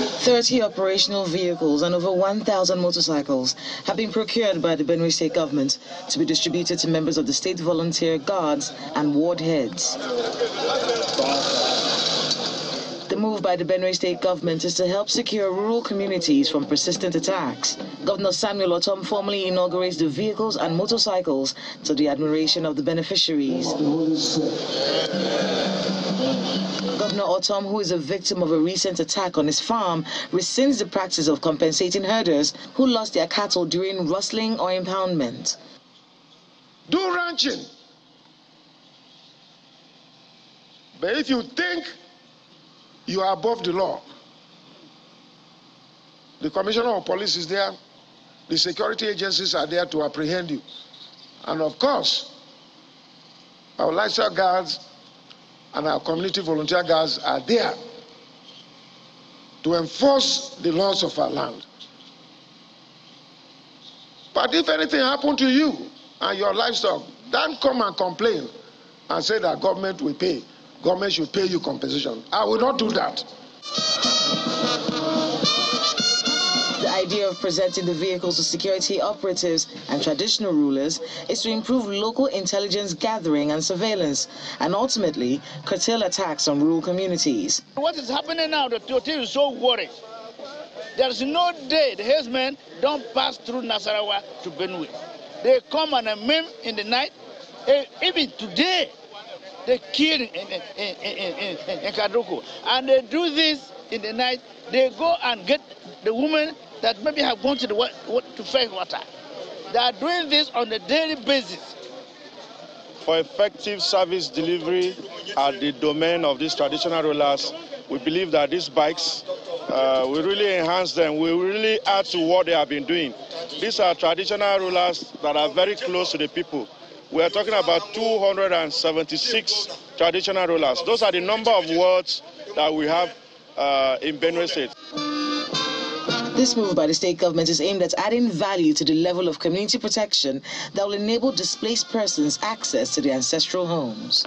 30 operational vehicles and over 1,000 motorcycles have been procured by the Benue State government to be distributed to members of the state volunteer guards and ward heads. Move by the Benue State government is to help secure rural communities from persistent attacks. Governor Samuel Ortom formally inaugurates the vehicles and motorcycles to the admiration of the beneficiaries. Governor Ortom, who is a victim of a recent attack on his farm, rescinds the practice of compensating herders who lost their cattle during rustling or impoundment. Do ranching. But if you think you are above the law. The commissioner of police is there. The security agencies are there to apprehend you. And of course, our lifestyle guards and our community volunteer guards are there to enforce the laws of our land. But if anything happened to you and your livestock, don't come and complain and say that government will pay government should pay you compensation. I will not do that. The idea of presenting the vehicles to security operatives and traditional rulers is to improve local intelligence gathering and surveillance and ultimately curtail attacks on rural communities. What is happening now, the TOT is so worried. There's no day the herdsmen don't pass through Nasarawa to Benue. They come and meme in the night. Eh, even today, they kill in, in. And they do this in the night. They go and get the women that maybe have gone to the to fetch water. They are doing this on a daily basis. For effective service delivery at the domain of these traditional rulers, we believe that these bikes uh, will really enhance them, will really add to what they have been doing. These are traditional rulers that are very close to the people. We are talking about 276 traditional rulers. Those are the number of wards that we have uh, in Benue State. This move by the state government is aimed at adding value to the level of community protection that will enable displaced persons access to their ancestral homes.